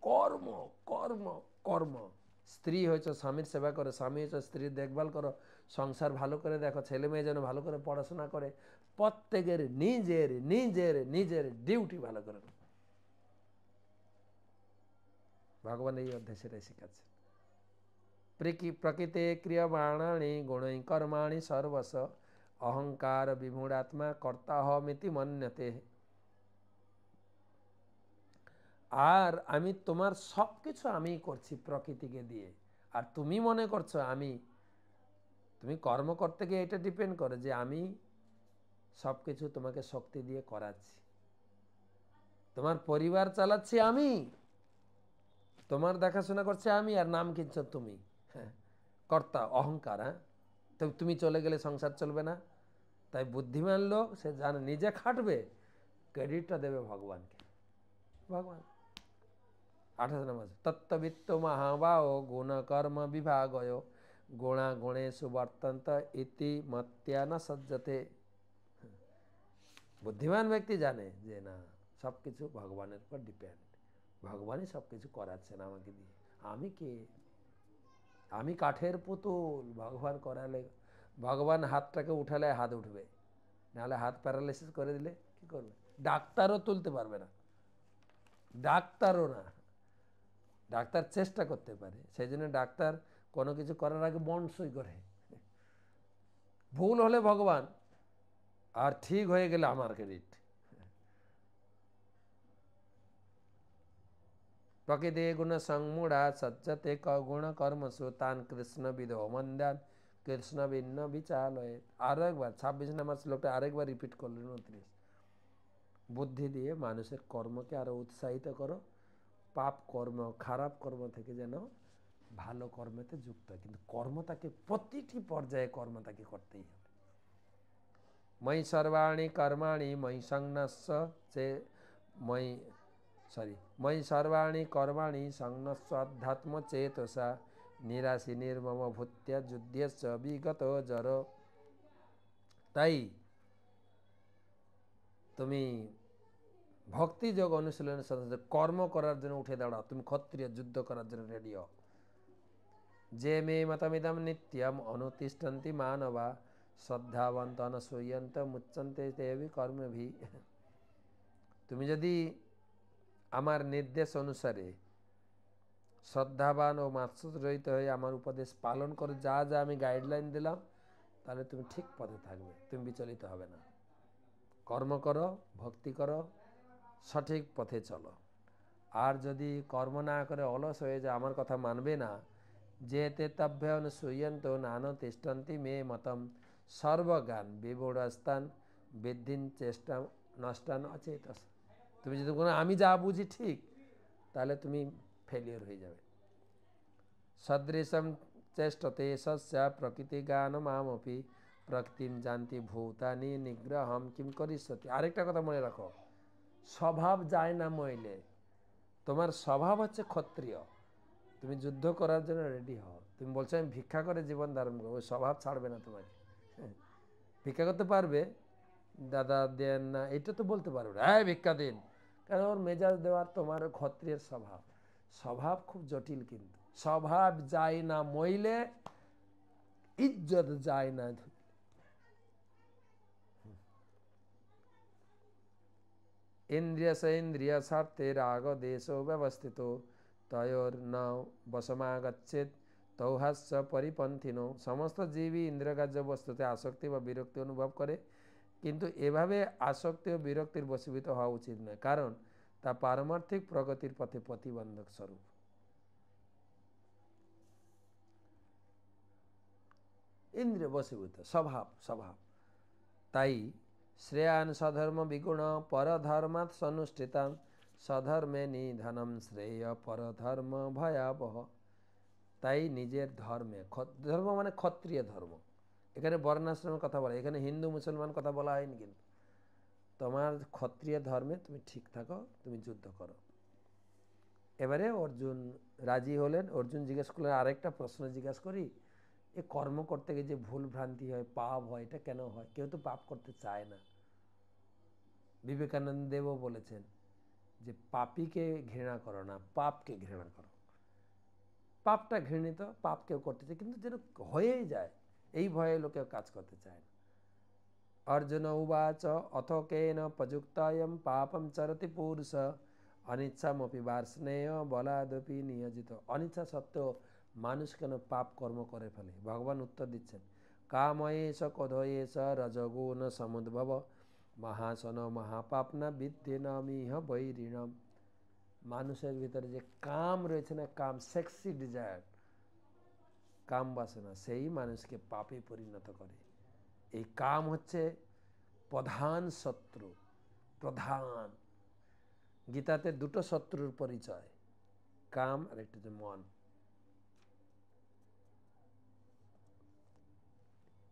কর্ম কর্ম কর্ম। স্ত্রী হয়েছে, স্বামীর সেবা করো, স্বামী হয়েছে, স্ত্রীর দেখভাল করো, সংসার ভালো করে দেখো, ছেলে মেয়ে যেন ভালো করে পড়াশোনা করে, প্রত্যেকের নিজের নিজের নিজের ডিউটি ভালো করে। ভগবান এই অধ্যায় সেটাই শিখাচ্ছে। প্রকৃতে ক্রিয়মাণানি গুণই কর্মাণি সর্বস অহংকার বিমূঢ়াত্মা কর্তা হমিতি মন্যতে আর আমি তোমার সব কিছু আমি করছি প্রকৃতিকে দিয়ে। আর তুমি মনে করছ আমি, তুমি কর্ম করতে গিয়ে এটা ডিপেন্ড করে যে আমি সব কিছু তোমাকে শক্তি দিয়ে করাচ্ছি। তোমার পরিবার চালাচ্ছি আমি, তোমার দেখাশোনা করছে আমি, আর নাম কিনছ তুমি। কর্তা, অহংকার হ্যাঁ? তো তুমি চলে গেলে সংসার চলবে না। তাই বুদ্ধিমান লোক, সে জানে নিজে খাটবে ক্রেডিটটা দেবে ভগবানকে। ভগবান। আঠাশ নম্বর তত্ত্ববিত্ত মহাবাও গুণকর্ম বিভাগয় গুণা গুণে সুবর্তন্ত ইতি মত্যা না সজ্জতে। বুদ্ধিমান ব্যক্তি জানে যে না সব কিছু ভগবানের উপর ডিপেন্ড ভগবানই সব কিছু করাচ্ছেন আমাকে দিয়ে। আমি কে? আমি কাঠের পুতুল, ভগবান করালে, ভগবান হাতটাকে উঠালে হাত উঠবে। নাহলে হাত প্যারালাইসিস করে দিলে কি করবে? ডাক্তারও তুলতে পারবে না। ডাক্তারও না। ডাক্তার চেষ্টা করতে পারে। সেই জন্য ডাক্তার কোনো কিছু করার আগে মন সই করে। ভুল হলে ভগবান, আর ঠিক হয়ে গেলে আমার ক্রেডিট প্রকৃতি গুণ সংমূঢ়া সজ্জতে গুণ কর্মসু তান কৃষ্ণ বিধো মন্দান কৃষ্ণ ভিন্ন বিচালয়ে আরও একবার ছাব্বিশ নম্বর শ্লোকটা আরেকবার রিপিট করলেন উনত্রিশ বুদ্ধি দিয়ে মানুষের কর্মকে আরও উৎসাহিত করো পাপ কর্ম খারাপ কর্ম থেকে যেন ভালো কর্মেতে যুক্ত হয় কিন্তু কর্ম তাকে প্রতিটি পর্যায়ে কর্ম তাকে করতেই হবে ময়ী সর্বাণী কর্মাণী ময়ী সংনস্য চে ময়ী সরি ময়ী কর্মাণী সংনস্য অধ্যাত্ম চেতসা নিরাশি নির্মম ভূত্যা যুদ্ধস্য বিগত জর তাই তুমি ভক্তি যোগ অনুশীলনের সাথে কর্ম করার জন্য উঠে দাঁড়াও তুমি ক্ষত্রিয় যুদ্ধ করার জন্য রেডি হও যে মে মতমিদম নিত্যম অনুতিষ্ঠন্তি মানবা শ্রদ্ধাবন্ত অনসূয়ন্ত মুচ্ছন্তে দেবী কর্মভি তুমি যদি আমার নির্দেশ অনুসারে শ্রদ্ধাবান ও মাৎসরহিত হয়ে আমার উপদেশ পালন করে যা যা আমি গাইডলাইন দিলাম, তাহলে তুমি ঠিক পথে থাকবে, তুমি বিচলিত হবে না। কর্ম করো, ভক্তি করো, সঠিক পথে চলো। আর যদি কর্ম না করে অলস হয়ে যায়, আমার কথা মানবে না। যে তে তভ্যন সুয়ন্ত নান তিষ্ঠন্তি মে মতম। সর্বজ্ঞান বিবুড়স্থান বৃদ্ধিন চেষ্টা নষ্টান অচেতস। তুমি যদি কোনো আমি যা বুঝি ঠিক, তাহলে তুমি ফেলিওর হয়ে যাবে। সদৃশম চেষ্টতে সস্য প্রকৃতি গান মামপি প্রকৃতিম জানতি ভূতানি নিগ্রহম, কিম করিষ্যতি। আরেকটা কথা মনে রাখো, স্বভাব যায় না মইলে। তোমার স্বভাব হচ্ছে ক্ষত্রিয়। তুমি যুদ্ধ করার জন্য রেডি হও। তুমি বলছো, আমি ভিক্ষা করে জীবন ধারণ করব। স্বভাব ছাড়বে না তোমাকে। ভিক্ষা করতে পারবে দাদা দেন না, এটা তো বলতে পারবে হ্যাঁ ভিক্ষা দিন। কারণ ওর মেজাজ দেওয়ার তোমার ক্ষত্রিয়ের স্বভাব। স্বভাব খুব জটিল কিন্তু। স্বভাব যায় না মইলে, ইজ্জত যায় না ইন্দ্রিয় ইন্দ্রিয় স্বার্থে রাগ দেশ ব্যবস্থিত। তয়োর ন বসমাগচ্ছেদ তৌহাস্য পরিপন্থীন। সমস্ত জীবী ইন্দ্রকার্য বস্তুতে আসক্তি বা বিরক্তি অনুভব করে। কিন্তু এভাবে আসক্তি ও বিরক্তির বসীভূত হওয়া উচিত নয়। কারণ তা পারমার্থিক প্রগতির পথে প্রতিবন্ধক স্বরূপ। ইন্দ্রিয় বসীভূত স্বভাব স্বভাব। তাই শ্রেয়ান সধর্ম বিগুণ, পরধর্মাৎ সনুষ্ঠিতান সধর্মে নিধনম শ্রেয় পরধর্ম ভয়াবহ। তাই নিজের ধর্মে ধর্ম মানে ক্ষত্রিয় ধর্ম। এখানে বর্ণাশ্রমের কথা বলা এখানে হিন্দু মুসলমান কথা বলা হয়নি কিন্তু। তোমার ক্ষত্রিয় ধর্মে তুমি ঠিক থাকো, তুমি যুদ্ধ করো। এবারে অর্জুন রাজি হলেন। অর্জুন জিজ্ঞেস করলেন, আরেকটা প্রশ্ন জিজ্ঞাসা করি, এ কর্ম করতে গিয়ে যে ভুল ভ্রান্তি হয়, পাপ হয়, এটা কেন হয়? কেউ তো পাপ করতে চায় না। বিবেকানন্দ দেবও বলেছেন যে, পাপিকে ঘৃণা করো না, পাপকে ঘৃণা করো। পাপটা ঘৃণিত, পাপ কেউ করতে চায়, কিন্তু যেন হয়েই যায়। এই ভয়ে লোকে কাজ করতে চায় না। অর্জুন উবাচ অথ কেন প্রযুক্তায়ম পাপম চরতি পুরুষ, অনিচ্ছামপি বার্ষ্ণেয় বলাদপি নিয়োজিত। অনিচ্ছা সত্ত্বেও মানুষ কেন পাপ কর্ম করে ফেলে? ভগবান উত্তর দিচ্ছেন, কাময়েশ কধয়েশ রজগুণ সমুদ্ভব মহাসন মহাপাপনা বিদ্যে নামিহ বৈরিণম। মানুষের ভিতরে যে কাম রয়েছে না, কাম সেক্সি ডিজায়ার কাম বাসনা সেই মানুষকে পাপে পরিণত করে। এই কাম হচ্ছে প্রধান শত্রু, প্রধান। গীতাতে দুটো শত্রুর পরিচয়, কাম আর একটা হচ্ছে মন।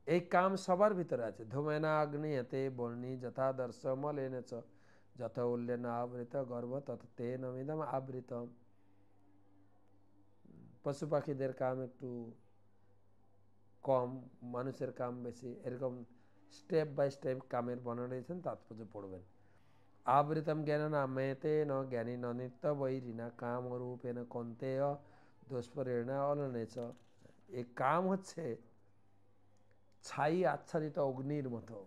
এই কাম সবার ভিতরে আছে। ধূমেনা এতে বর্ণী, যথাদর্শ, মলেন চ যত উল্লেন, আবৃত গর্ব তত তে নমিদম আবৃত পশু পাখিদের কাম একটু কম, মানুষের কাম বেশি, এরকম স্টেপ বাই স্টেপ কামের বর্ণনা দিয়েছেন, তাৎপর্য পড়বেন। আবৃতম জ্ঞান না মেতে ন জ্ঞানী ন নিত্য বৈরিনা কাম রূপেণ কন্তেয় দুষ্পরিণা অলনেচ। এই কাম হচ্ছে ছাই আচ্ছাদিত অগ্নির মতো।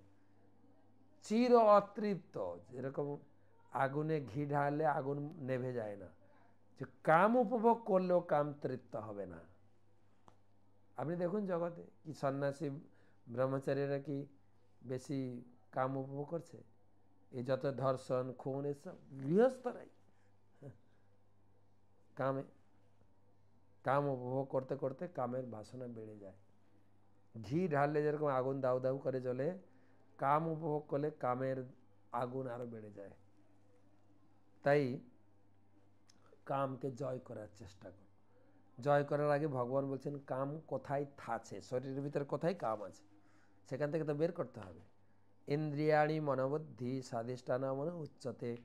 চির অতৃপ্ত, যেরকম আগুনে ঘি ঢাললে আগুন নেভে যায় না। যে কাম উপভোগ করলেও কাম তৃপ্ত হবে না। আপনি দেখুন জগতে কি সন্ন্যাসী ব্রহ্মচারীরা কি বেশি কাম উপভোগ করছে? এই যত ধর্ষণ, খুন, এসব গৃহস্থরাই কামে, কাম উপভোগ করতে করতে কামের বাসনা বেড়ে যায়। ঘি ঢাললে যেরকম আগুন দাউ দাউ করে জ্বলে, কাম উপভোগ করলে কামের আগুন আরও বেড়ে যায়। তাই কামকে জয় করার চেষ্টা করো জয় করার আগে ভগবান বলছেন কাম কোথায় আছে শরীরের ভিতরে কোথায় কাম আছে? সেখান থেকে তো বের করতে হবে। ইন্দ্রিয়াণী মনোবুদ্ধি স্বাধিষ্ঠান মনে উচ্চতে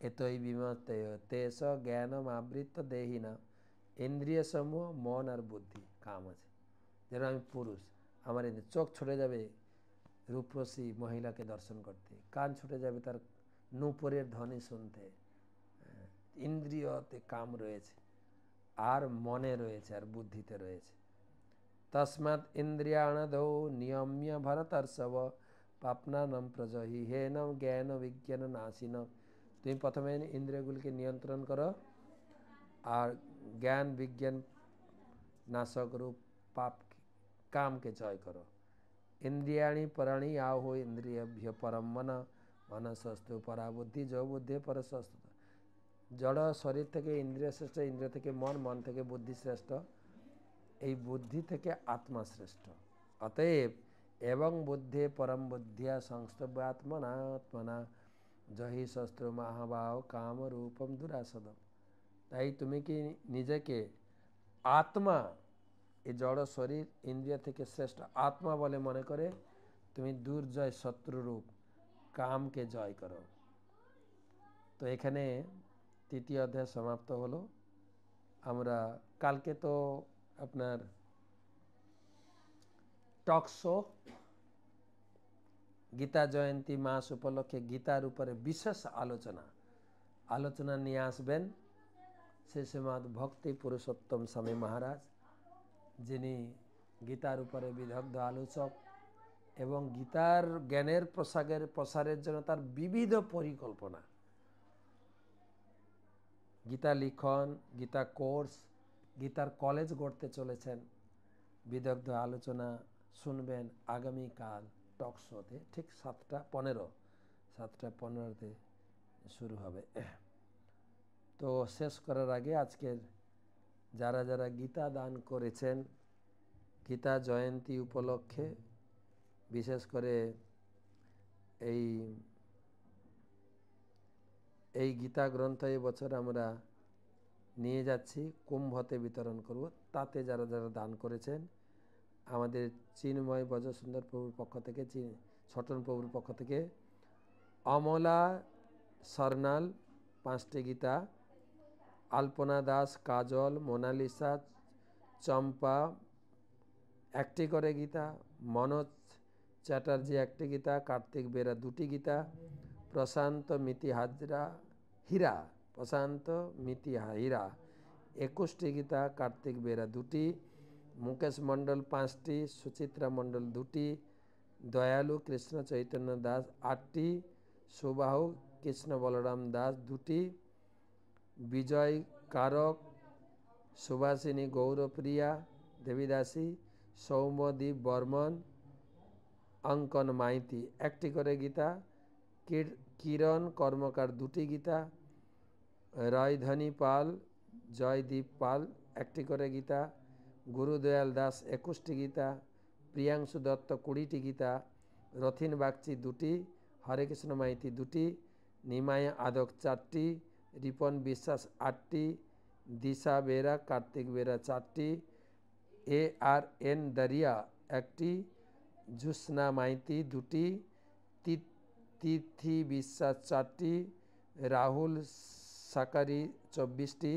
এতই বিমতেয় তেস জ্ঞানম আবৃত্ত দেহিনা। ইন্দ্রিয় সমূহ মন আর বুদ্ধি কাম আছে। যেন আমি পুরুষ আমার চোখ ছুটে যাবে রূপরসী মহিলাকে দর্শন করতে কান ছুটে যাবে তার নূপুরের ধ্বনি শুনতে হ্যাঁ, ইন্দ্রিয়তে কাম রয়েছে। আর মনে রয়েছে, আর বুদ্ধিতে রয়েছে। তসমাৎ ইন্দ্রিয়াণদৌ নিয়ম্য ভরতর্ষব পাপনানম প্রজহি, হেনম জ্ঞান বিজ্ঞান নাসিন তুমি প্রথমে ইন্দ্রিয়গুলিকে নিয়ন্ত্রণ করো, আর জ্ঞান বিজ্ঞান নাশক রূপ পাপ কামকে জয় করো। ইন্দ্রিয়াণী পরাণী আহো ইন্দ্রিয়ভ্য পরম মন মনসস্তু পরাবুদ্ধি য বুদ্ধি পরসস্তু জড় শরীর থেকে ইন্দ্রিয় শ্রেষ্ঠ ইন্দ্রিয় থেকে মন মন থেকে বুদ্ধি শ্রেষ্ঠ, এই বুদ্ধি থেকে আত্মা শ্রেষ্ঠ। অতএব এবং বুদ্ধে পরম বুদ্ধিয়া সংস্তব্য আত্মনা আত্মনা জহি শস্ত্র মহাবাহ কাম রূপম দুরাসদম। তাই তুমি কি নিজেকে আত্মা এই জড় শরীর, ইন্দ্রিয় থেকে শ্রেষ্ঠ আত্মা বলে মনে করে তুমি দুর্জয় শত্রুরূপ কামকে জয় করো। তো এখানে তৃতীয় অধ্যায় সমাপ্ত হলো। আমরা কালকে তো আপনার টকশো গীতা জয়ন্তী মাস উপলক্ষে গীতার উপরে বিশেষ আলোচনা। আলোচনা নিয়ে আসবেন সে শ্রীমৎ ভক্তি পুরুষোত্তম স্বামী মহারাজ, যিনি গীতার উপরে বিদগ্ধ আলোচক এবং গীতার জ্ঞানের প্রসারের প্রসারের জন্য তার বিবিধ পরিকল্পনা। গীতা লিখন, গীতা কোর্স, গীতার কলেজ গড়তে চলেছেন। বিদগ্ধ আলোচনা শুনবেন আগামীকাল টক শোতে, ঠিক সাতটা পনেরো। সাতটা পনেরোতে শুরু হবে। তো শেষ করার আগে আজকের যারা যারা গীতা দান করেছেন, গীতা জয়ন্তী উপলক্ষে, বিশেষ করে এই এই গীতা গ্রন্থ বছর আমরা নিয়ে যাচ্ছি, কুম্ভতে বিতরণ করব। তাতে যারা যারা দান করেছেন, আমাদের চিন্ময় সুন্দর প্রভুর পক্ষ থেকে ছটন প্রভুর পক্ষ থেকে অমলা সর্নাল পাঁচটি গীতা, আলপনা দাস, কাজল, মোনালিসা, চম্পা, একটি করে গীতা, মনোজ চ্যাটার্জি একটি গীতা, কার্তিক বেরা দুটি গীতা প্রশান্ত মিতি হাজরা হীরা, প্রশান্ত মিতি হীরা। একুশটি গীতা, কার্তিক বেরা দুটি, মুকেশ মণ্ডল পাঁচটি, সুচিত্রা মণ্ডল দুটি, দয়ালু কৃষ্ণ চৈতন্য দাস আটটি, সুবাহু কৃষ্ণ বলরাম দাস দুটি, বিজয় কারক সুভাষিনী গৌরপ্রিয়া দেবীদাসী সৌমদীপ বর্মন, অঙ্কন মাইতি। একটি করে গীতা কিরণ কর্মকার দুটি গীতা রয়ধনী পাল, জয়দীপ পাল একটি করে গীতা, গুরুদয়াল দাস একুশটি গীতা, প্রিয়াংশু দত্ত কুড়িটি গীতা, রথিন বাগচি দুটি, হরেকৃষ্ণ মাইতি দুটি নিমায় আদক চারটি, রিপন বিশ্বাস আটটি, দিশা বেরা কার্তিক বেরা চারটি, এ আর এন দারিয়া একটি জুসনা মাইতি দুটি তিথি বিশ্বাস চারটি, রাহুল সাকারি চব্বিশটি,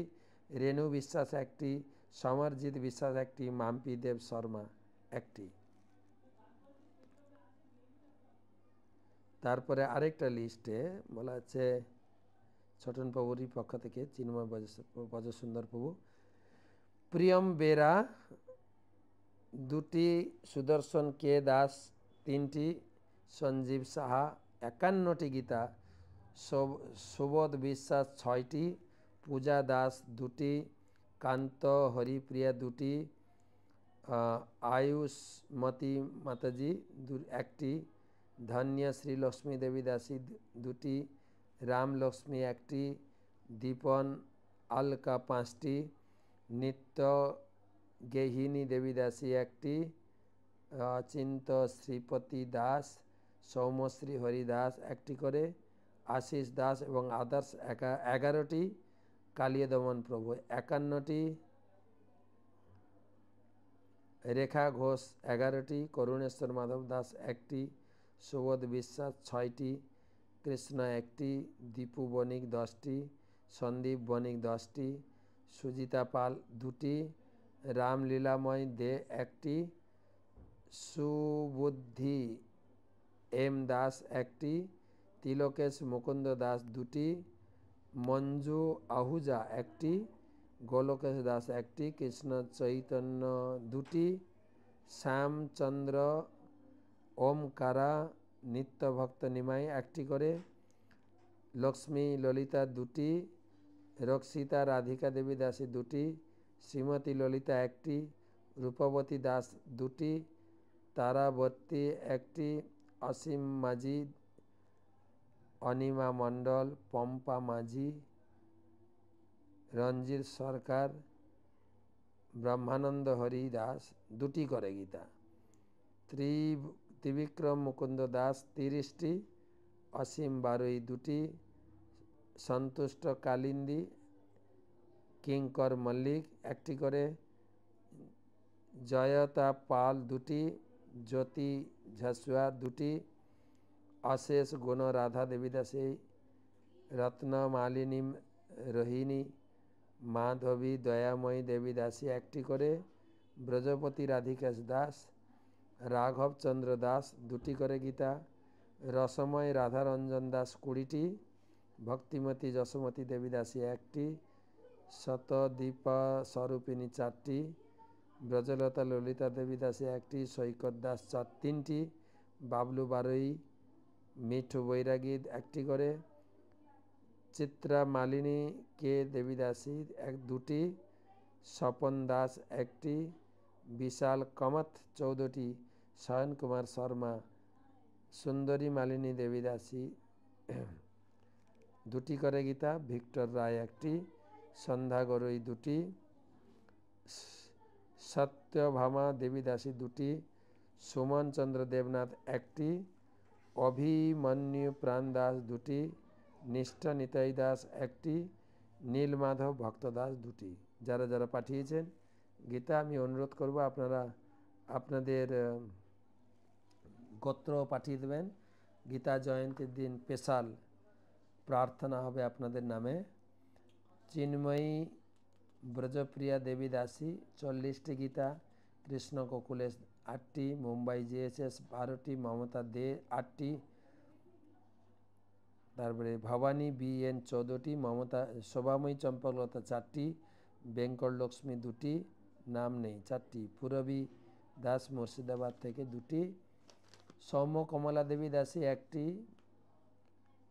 রেণু বিশ্বাস একটি, সমরজিৎ বিশ্বাস একটি, মাম্পি দেব শর্মা একটি। তারপরে আরেকটা লিস্টে বলা হচ্ছে ছোটন পক্ষ থেকে চিন্ময় বজসুন্দর প্রভু। প্রিয়ম বেরা, দুটি সুদর্শন কে দাস, তিনটি সঞ্জীব সাহা একান্নটি গীতা সুবোধ বিশ্বাস ছয়টি, পূজা দাস দুটি, কান্ত হরিপ্রিয়া দুটি আয়ুষ্মতি মাতাজি একটি, ধন্য শ্রী লক্ষ্মী দেবী দাসী দুটি রামলক্ষ্মী একটি, দীপন আলকা পাঁচটি, নিত্য গেহিনী দেবীদাসী একটি অচিন্ত শ্রীপতি দাস সৌমশ্রী হরিদাস একটি করে, আশিস দাস এবং আদার্স একা, এগারোটি কালিয়া দমন প্রভু একান্নটি, রেখা ঘোষ এগারোটি, করুণেশ্বর মাধব দাস একটি, সুবোধ বিশ্বাস ছয়টি, কৃষ্ণ একটি, দীপু বণিক দশটি, সন্দীপ বণিক দশটি, সুজিতা পাল দুটি, রামলীলাময় দে একটি, সুবুদ্ধি এম দাস একটি, তিলকেশ মুকুন্দ দাস দুটি, মঞ্জু আহুজা একটি, গোলকেশ দাস একটি, কৃষ্ণ চৈতন্য দুটি, শ্যামচন্দ্র ওমকারা, নিত্যভক্ত নিমাই একটি করে, লক্ষ্মী ললিতা দুটি, রক্ষিতা রাধিকা দেবী দাসী দুটি, শ্রীমতী ললিতা একটি, রূপবতী দাস দুটি, তারাবর্তী একটি অসীম মাঝি অনিমা মণ্ডল পম্পা মাঝি রঞ্জিত সরকার ব্রহ্মানন্দ হরি দাস দুটি করে গীতা ত্রি ত্রিবিক্রম মুকুন্দ দাস তিরিশটি অসীম বারুই দুটি সন্তুষ্ট কালিন্দি কিঙ্কর মল্লিক একটি করে জয়তা পাল দুটি জ্যোতি ঝাসুয়া দুটি অশেষ গুণ রাধা দেবী দাসী রত্ন মালিনী রোহিণী মাধবী দয়াময়ী দেবী দাসী একটি করে ব্রজপতি রাধিকেশ দাস রাঘবচন্দ্র দাস দুটি করে গীতা রসময় রাধারঞ্জন দাস কুড়িটি ভক্তিমতী যশোমতী দেবী দাসী একটি শতদীপ স্বরূপিণী চারটি ব্রজলতা ললিতা দেবী দাসী একটি সৈকত দাস চার তিনটি, বাবলু বারুই, মিঠু বৈরাগী একটি করে, চিত্রা মালিনী কে দেবীদাসী এক দুটি, স্বপন দাস একটি, বিশাল কমত চৌদ্দটি, শয়ন কুমার শর্মা, সুন্দরী মালিনী দেবীদাসী দুটি করে গীতা, ভিক্টর রায় একটি, সন্ধ্যা গরুই দুটি সত্যভামা দেবীদাসী দুটি, সুমন চন্দ্র দেবনাথ একটি, অভিমন্যু প্রাণ দাস দুটি, নিষ্ঠা নিতাই দাস একটি, নীলমাধব ভক্ত দাস দুটি। যারা যারা পাঠিয়েছেন, গীতা, আমি অনুরোধ করব আপনারা আপনাদের গোত্র পাঠিয়ে দেবেন। গীতা জয়ন্তীর দিন স্পেশাল প্রার্থনা হবে আপনাদের নামে। চিন্ময়ী ব্রজপ্রিয়া দেবী দাসী, চল্লিশটি গীতা, কৃষ্ণ কোকুলেশ আটটি, মুম্বাই জিএসএস বারোটি, মমতা দে আটটি, তারপরে ভবানী বি এন চৌদ্দটি, মমতা, শোভাময়ী চম্পকলতা চারটি বেঙ্কট লক্ষ্মী দুটি, নাম নেই চারটি, পুরবী দাস মুর্শিদাবাদ থেকে দুটি, সৌম্য কমলা দেবী দাসী একটি,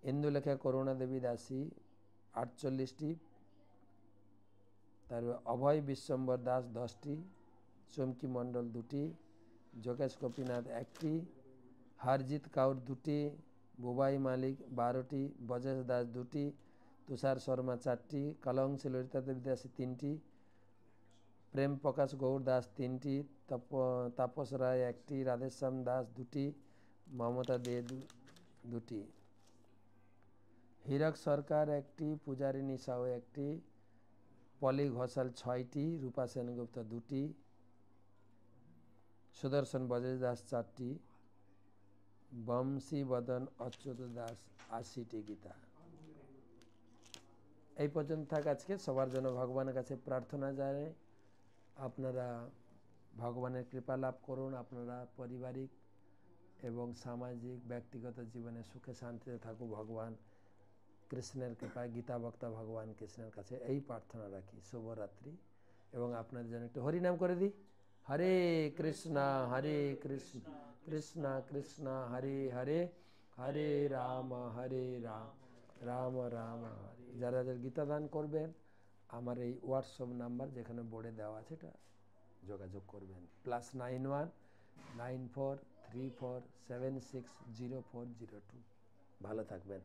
ইন্দুলেখা করুণা দেবী দাসী আটচল্লিশটি তারপর অভয় বিশ্বম্বর দাস দশটি, চমকি মণ্ডল দুটি, যোগেশ গোপীনাথ একটি, হরজিৎ কাউর দুটি, বুবাই মালিক বারোটি, বজেশ দাস দুটি, তুষার শর্মা চারটি কলংসি ললিতা দেবী দাসী তিনটি, প্রেম প্রকাশ গৌর দাস তিনটি, তপ, তাপস রায় একটি, রাধেশ্যাম দাস দুটি, মমতা দে, দুটি। হীরক সরকার একটি, পূজারিণী সাউ একটি পলি ঘোষাল ছয়টি, রূপা সেনগুপ্ত দুটি, সুদর্শন বজেশ দাস চারটি, বংশী বদন অচ্যুত দাস আশিটি গীতা। এই পর্যন্ত থাক আজকে। সবার জন্য ভগবানের কাছে প্রার্থনা জানাই আপনারা ভগবানের কৃপা লাভ করুন। আপনারা পারিবারিক এবং সামাজিক, ব্যক্তিগত জীবনে সুখে শান্তিতে থাকুক ভগবান। কৃষ্ণের কৃপায়, গীতা বক্তা ভগবান কৃষ্ণের কাছে এই প্রার্থনা রাখি। শুভরাত্রি। এবং আপনাদের জন্য একটু হরিনাম করে দিই। হরে কৃষ্ণ হরে কৃষ্ণ কৃষ্ণ কৃষ্ণ, হরে হরে হরে রাম হরে রাম রাম রাম, হরে। যারা যারা গীতা দান করবেন, আমার এই হোয়াটসঅ্যাপ নাম্বার যেখানে বোর্ডে দেওয়া আছে, এটা যোগাযোগ করবেন। Plus nine one, nine four, three four, seven six, zero four, zero two. ভালো থাকবেন।